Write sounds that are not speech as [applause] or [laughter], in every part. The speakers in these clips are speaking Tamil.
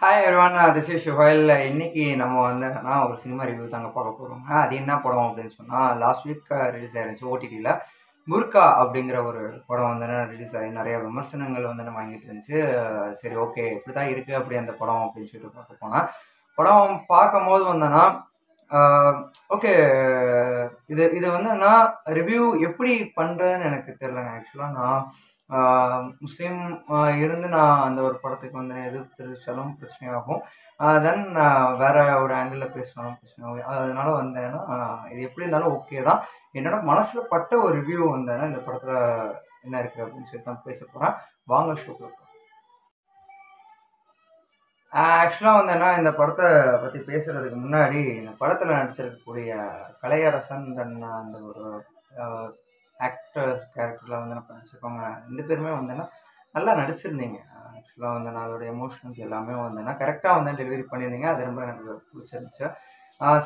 Hi everyone this is Shuhail. இன்னைக்கு நம்ம வந்து என்னன்னா ஒரு சினிமா ரிவ்யூ தாங்க பார்க்க போகிறோங்க அது என்ன படம் அப்படின்னு சொன்னால் லாஸ்ட் வீக் ரிலீஸ் ஆயிருந்துச்சு ஓடிடியில் முர்கா அப்படிங்கிற ஒரு படம் வந்து ரிலீஸ் ஆகி நிறைய விமர்சனங்கள் வந்து வாங்கிட்டு இருந்துச்சு. சரி ஓகே இப்படி தான் இருக்குது அப்படி அந்த படம் அப்படின்னு சொல்லிட்டு பார்க்க போனால் படம் பார்க்கும்போது வந்தேன்னா ஓகே இது இது வந்து நான் ரிவ்யூ எப்படி பண்ணுறதுன்னு எனக்கு தெரிலங்க ஆக்சுவலாக நான் முஸ்லீம் இருந்து நான் அந்த ஒரு படத்துக்கு வந்து எது தெரிவித்தாலும் பிரச்சனையாகும் தென் வேற ஒரு ஆங்கிளில் பேசினாலும் பிரச்சனையாகும் அதனால வந்தேன்னா இது எப்படி இருந்தாலும் ஓகே தான். என்னோட மனசில் பட்ட ஒரு ரிவ்யூ வந்தேன்னா இந்த படத்தில் என்ன இருக்குது அப்படின்னு சொல்லி தான் பேச போகிறேன் வாங்க ஷோக்கு ஆக்சுவலாக வந்தேன்னா இந்த படத்தை பற்றி பேசுகிறதுக்கு முன்னாடி இந்த படத்தில் நடிச்சிருக்கக்கூடிய கலையரசன் தன் அந்த ஒரு ஆக்டர்ஸ் கேரக்டரில் வந்து நான் வச்சுக்கோங்க ரெண்டு பேருமே வந்தேன்னா நல்லா நடிச்சிருந்தீங்க. ஆக்சுவலாக வந்து நான் அதோட எமோஷன்ஸ் எல்லாமே வந்தேன்னா கரெக்டாக வந்து டெலிவரி பண்ணியிருந்தீங்க. அது ரொம்ப எனக்கு பிடிச்சிருந்துச்சு.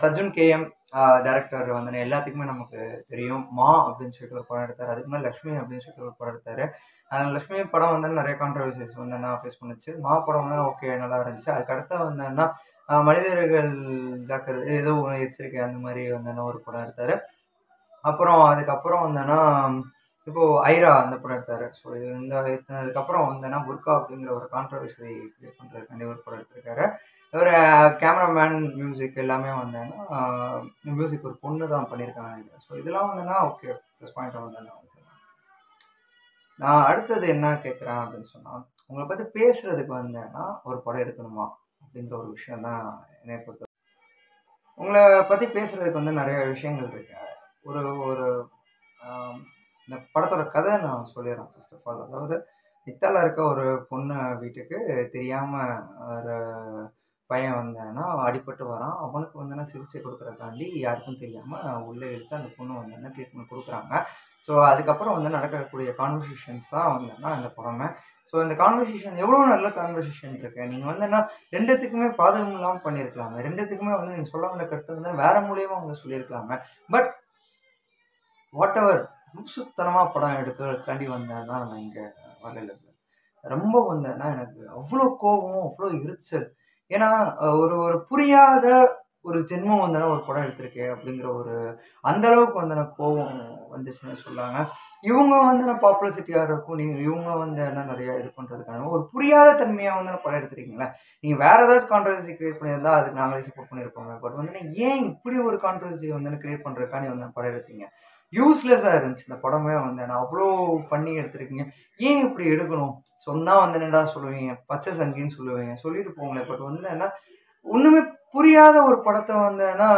சர்ஜுன் கேஎம் டேரக்டர் வந்து எல்லாத்துக்குமே நமக்கு தெரியும். மா அப்படின்னு சொல்லிட்டு ஒரு படம் எடுத்தார். அதுக்கு முன்னாடி லக்ஷ்மி அப்படின்னு சொல்லிட்டு ஒரு படம் எடுத்தார். அந்த லக்ஷ்மி படம் வந்து நிறைய கான்ட்ரவர்சிஸ் வந்து என்ன ஃபேஸ் பண்ணுச்சு. மா படம் வந்து ஓகே நல்லா இருந்துச்சு. அதுக்கு அடுத்த வந்தேன்னா மனிதர்கள் தாக்குறது ஏதோ ஒரு எச்சரிக்கை அந்த மாதிரி வந்தேன்னா ஒரு படம் எடுத்தார். அப்புறம் அதுக்கப்புறம் வந்தேன்னா இப்போ ஐரா அந்த படம் எடுத்தார். ஸோ இந்த அதுக்கப்புறம் வந்தேன்னா புர்கா அப்படிங்கிற ஒரு கான்ட்ரவர்சி கிரியேட் பண்ணுறதுக்காண்டி ஒரு படம் எடுத்திருக்காரு. இவர் கேமராமேன் மியூசிக் எல்லாமே வந்தேன்னா மியூசிக் ஒரு பொண்ணு தான் பண்ணியிருக்காங்க ஸோ இதெல்லாம் வந்தேன்னா ஓகே ப்ளஸ் பாயிண்ட் வந்தேன்னா நான் அடுத்தது என்ன கேட்குறேன் அப்படின்னு சொன்னால் உங்களை பற்றி பேசுகிறதுக்கு வந்தேன்னா ஒரு படம் எடுக்கணுமா அப்படிங்கிற ஒரு விஷயம் தான் என்னை பொறுத்த உங்களை பற்றி பேசுகிறதுக்கு வந்து நிறைய விஷயங்கள் இருக்குது ஒரு ஒரு இந்த படத்தோட கதை நான் சொல்லிடுறேன் ஃபர்ஸ்ட் ஆஃப் ஆல் அதாவது இத்தால இருக்க ஒரு பொண்ணு வீட்டுக்கு தெரியாமல் ஒரு பையன் வந்தேன்னா அடிபட்டு வரான். அவனுக்கு வந்தனா சிகிச்சை கொடுக்குறக்காண்டி யாருக்கும் தெரியாமல் உள்ளே எடுத்து அந்த பொண்ணு வந்தேன்னா ட்ரீட்மெண்ட் கொடுக்குறாங்க. ஸோ அதுக்கப்புறம் வந்து நடக்கக்கூடிய கான்வர்சேஷன்ஸ் தான் வந்தேன்னா அந்த படமே. ஸோ இந்த கான்வர்சேஷன் எவ்வளோ நல்ல கான்வர்சேஷன் இருக்கு. நீங்கள் வந்துன்னா ரெண்டுத்துக்குமே பாதகம் இல்லாமல் பண்ணியிருக்கலாமே. ரெண்டுத்துக்குமே வந்து நீங்கள் சொல்ல வந்த கருத்து வந்து வேறு மூலியமாக வந்து சொல்லியிருக்கலாமே. பட் வாட் எவர் முசுத்தனமாக படம் எடுக்கிறக்காண்டி தான் நான் இங்கே வரல சார் ரொம்ப வந்தேன்னா எனக்கு அவ்வளோ கோபம் அவ்வளோ இருச்சல் ஏன்னா ஒரு ஒரு புரியாத ஒரு ஜென்மம் வந்தனா ஒரு படம் எடுத்திருக்கேன் அப்படிங்கிற ஒரு அந்த அளவுக்கு வந்து கோபம் வந்துச்சுன்னு சொல்லாங்க. இவங்க வந்து நான் பாப்புலசிட்டியாக இருக்கும் நீங்கள் இவங்க வந்து என்ன நிறையா இது பண்ணுறதுக்கான ஒரு புரியாத தன்மையாக வந்து படம் எடுத்திருக்கீங்களா? நீங்கள் வேற ஏதாச்சும் கான்ட்ரவர்சி கிரியேட் பண்ணியிருந்தா அதுக்கு நாங்களே சப்போர்ட் பண்ணியிருப்போங்க பட் வந்து ஏன் இப்படி ஒரு கான்ட்ரவர்சி வந்து கிரியேட் பண்ணுறதுக்காண்டி வந்து படம் எடுத்தீங்க? யூஸ்லெஸ்ஸாக இருந்துச்சு இந்த படமே வந்து. நான் அவ்வளோ பண்ணி எடுத்திருக்கீங்க. ஏன் இப்படி எடுக்கணும்? சொன்னால் வந்து என்னடா சொல்லுவீங்க? பச்சை சங்கின்னு சொல்லுவீங்க. சொல்லிட்டு போங்களேன். பட் வந்து என்ன ஒன்றுமே புரியாத ஒரு படத்தை வந்தேன்னா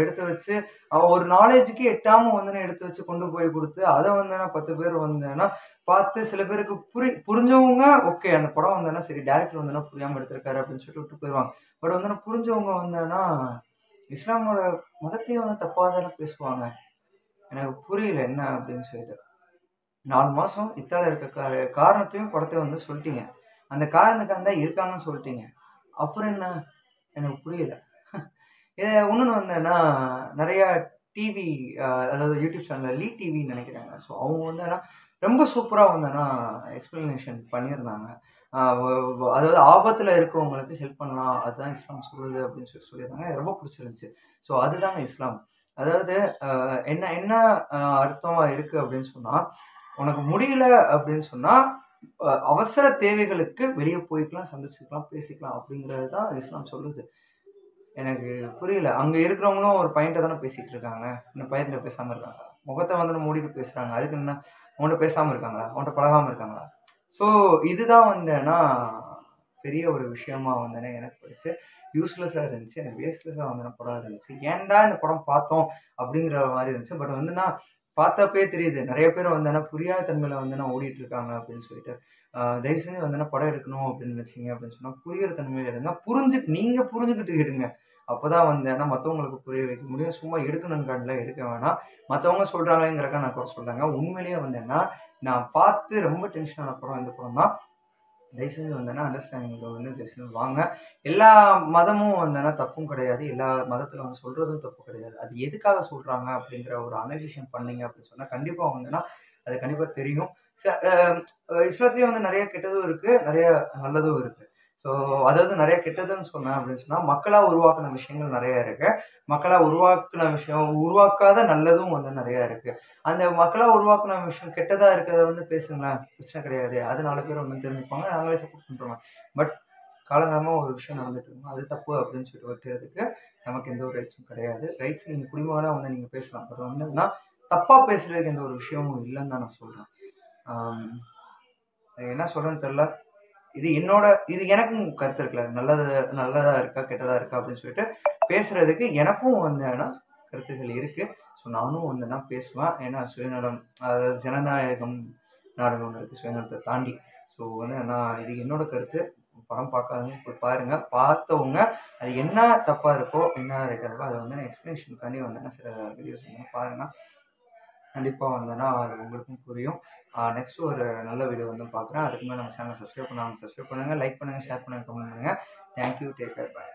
எடுத்து வச்சு ஒரு நாலேஜுக்கு எட்டாமல் வந்து எடுத்து வச்சு கொண்டு போய் கொடுத்து அதை வந்தேன்னா பத்து பேர் வந்தேன்னா பார்த்து சில பேருக்கு புரி புரிஞ்சவங்க ஓகே அந்த படம் வந்தேன்னா சரி டேரக்டர் வந்தேன்னா புரியாமல் எடுத்திருக்காரு அப்படின்னு சொல்லிட்டு விட்டு போயிடுவாங்க பட் வந்து புரிஞ்சவங்க வந்தேன்னா இஸ்லாமோட மதத்தையும் வந்து தப்பாக தானே பேசுவாங்க. எனக்கு புரியல என்ன அப்படின்னு சொல்லிட்டு. நாலு மாதம் இத்தால இருக்க காரணத்தையும் படத்தையும் வந்து சொல்லிட்டீங்க. அந்த காரணத்துக்காக தான் இருக்காங்கன்னு சொல்லிட்டீங்க. அப்புறம் என்ன? எனக்கு புரியல. [laughs] இதை இன்னொன்று வந்தேன்னா நிறையா டிவி அதாவது யூடியூப் சேனலில் லீ டிவின்னு நினைக்கிறாங்க. ஸோ அவங்க வந்து ரொம்ப சூப்பராக வந்தேன்னா எக்ஸ்ப்ளனேஷன் பண்ணியிருந்தாங்க. அதாவது ஆபத்தில் இருக்கவங்களுக்கு ஹெல்ப் பண்ணலாம். அதுதான் இஸ்லாம் சொல்லுது அப்படின்னு சொல்லி சொல்லியிருந்தாங்க. ரொம்ப பிடிச்சிருந்துச்சு. ஸோ அதுதாங்க இஸ்லாம். அதாவது என்ன என்ன அர்த்தமாக இருக்குது அப்படின்னு சொன்னால் உனக்கு முடியல அப்படின்னு சொன்னால் அவசர தேவைகளுக்கு வெளியே போய்க்கலாம் சந்திச்சுக்கலாம் பேசிக்கலாம் அப்படிங்கிறது தான் இஸ்லாம் சொல்லுது. எனக்கு புரியல. அங்கே இருக்கிறவங்களும் ஒரு பையன்ட்ட தானே பேசிகிட்டு இருக்காங்க. இன்னும் பையன்கிட்ட பேசாமல் இருக்காங்க. முகத்தை வந்து மூடிட்டு பேசுகிறாங்க அதுக்கு என்ன? உன்கிட்ட பேசாமல் இருக்காங்களா? உன்கிட்ட பழகாமல் இருக்காங்களா? ஸோ இதுதான் வந்தேன்னா பெரிய ஒரு விஷயமா வந்தேன்னா எனக்கு படிச்சு. யூஸ்லெஸ்ஸாக இருந்துச்சு எனக்கு வேஸ்ட்லெஸ்ஸாக வந்த படம் இருந்துச்சு. ஏன்டா இந்த படம் பார்த்தோம் அப்படிங்கிற மாதிரி இருந்துச்சு. பட் வந்து நான் பார்த்தப்பே தெரியுது நிறைய பேர் வந்தேன்னா புரியாத தன்மையில் வந்து ஓடிட்டு இருக்காங்க அப்படின்னு சொல்லிட்டு. தயவு செஞ்சு வந்தேன்னா படம் எடுக்கணும் அப்படின்னு நினச்சிங்க அப்படின்னு சொன்னால் புரிகிற தன்மையில் எடுங்க புரிஞ்சு நீங்கள் புரிஞ்சுக்கிட்டு எடுங்க அப்போ தான் வந்து ஏன்னா மற்றவங்களுக்கு புரிய வைக்க முடியும். சும்மா எடுக்கணும்னு காட்டில் எடுக்க வேணாம். மற்றவங்க சொல்கிறாங்களேங்கிறக்கா நான் கூட சொல்கிறாங்க உண்மையிலேயே வந்தேன்னா நான் பார்த்து ரொம்ப டென்ஷனான படம் இந்த படம் தான் தயவுசெய்து வந்தேன்னா அண்டர்ஸ்டாண்டிங்கில் வந்து தயவுசெய்து வாங்க. எல்லா மதமும் வந்தேன்னா தப்பும் கிடையாது. எல்லா மதத்தில் வந்து சொல்கிறதும் தப்பு கிடையாது. அது எதுக்காக சொல்கிறாங்க அப்படிங்கிற ஒரு அனலைசேஷன் பண்ணீங்க அப்படின்னு சொன்னால் கண்டிப்பாக வந்தேன்னா அது கண்டிப்பாக தெரியும். இஸ்லாத்துலேயும் வந்து நிறைய கெட்டதும் இருக்குது நிறைய நல்லதும் இருக்குது ஸோ அதாவது நிறைய கெட்டதுன்னு சொன்னேன் அப்படின்னு சொன்னால் மக்களாக உருவாக்கின விஷயங்கள் நிறைய இருக்கு. மக்களாக உருவாக்கின விஷயம் உருவாக்காத நல்லதும் வந்து நிறைய இருக்கு. அந்த மக்களாக உருவாக்கின விஷயம் கெட்டதாக இருக்கிறத வந்து பேசுங்களேன். பிரச்சனை கிடையாது. அது நாலு பேர் வந்து தெரிஞ்சுப்பாங்க நாங்களே சப்போர்ட் பண்ணுறோம் பட் காலங்காலமாக ஒரு விஷயம் நடந்துட்டு இருக்கும் அது தப்பு அப்படின்னு சொல்லிட்டு வைக்கிறதுக்கு நமக்கு எந்த ஒரு ரைட்ஸும் கிடையாது. ரைட்ஸ் நீங்கள் குடிமகனாக வந்து நீங்கள் பேசலாம். அது வந்து நான் தப்பாக பேசுறதுக்கு எந்த ஒரு விஷயமும் இல்லைன்னு தான் நான் சொல்கிறேன் என்ன சொல்கிறேன்னு தெரில இது என்னோட இது எனக்கும் கருத்து இருக்குல்ல. நல்லது நல்லதாக இருக்கா கெட்டதாக இருக்கா அப்படின்னு சொல்லிட்டு பேசுறதுக்கு எனக்கும் வந்து கருத்துக்கள் இருக்குது ஸோ நானும் வந்து நான் பேசுவேன். ஏன்னா சுயநலம் அதாவது ஜனநாயகம் நாடு ஒன்று இருக்குது சுயநலத்தை தாண்டி. ஸோ வந்து நான் இது என்னோட கருத்து. படம் பார்க்காதவங்க போய் பாருங்கள் பார்த்தவங்க அது என்ன தப்பாக இருக்கோ என்ன இருக்கிறதோ அதை வந்து நான் எக்ஸ்ப்ளனேஷனுக்காண்டி வந்து நான் சில வீடியோஸ் வந்து பாருங்கள் கண்டிப்பாக வந்தேன்னா அது உங்களுக்கும் புரியும். நெக்ஸ்ட் ஒரு நல்ல வீடியோ வந்து பார்க்குறேன் அதுக்கு மேலே நம்ம சேனலை சப்ஸ்கிரைப் பண்ணாமல் சப்ஸ்கிரைப் பண்ணுங்கள் லைக் பண்ணுங்கள் ஷேர் பண்ணுங்கள் கமெண்ட் பண்ணுங்கள் தேங்க்யூ டேக் கேர் பாய்